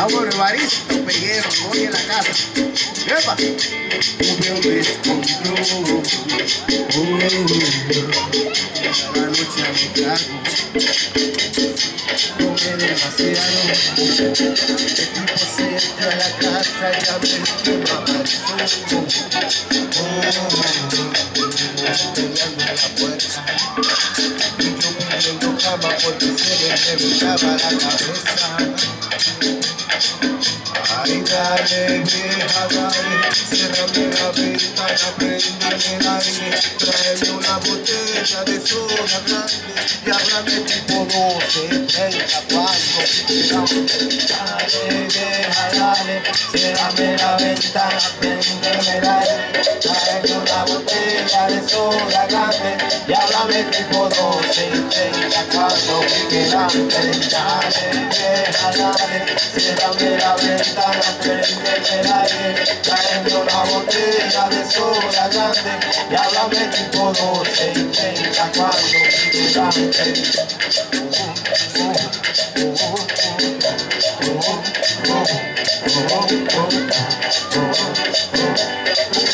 Ahora Evaristo Peguero, voy en la casa. ¡Epa! Un descontrol. Oh, la noche a mi trago. Tomé demasiado. El tipo se entra a la casa y abre el tema. Oh, la puerta. Y yo pidiendo cama porque se me reventaba la cabeza. Ay, dale, vieja, dale, cierrame la ventana, prendeme el aire, tráeme una botella de soda grande y háblame tipo 12, 30, cuando Dale, vieja, dale, cierrame la ventana, prendeme el aire, tráeme una botella de soda grande y háblame tipo 12, 30, cuando Dale, vieja, dale, cierrame la ventana, prendeme el aire, tráeme una botella de soda grande y háblame tipo 12 y 30 cuando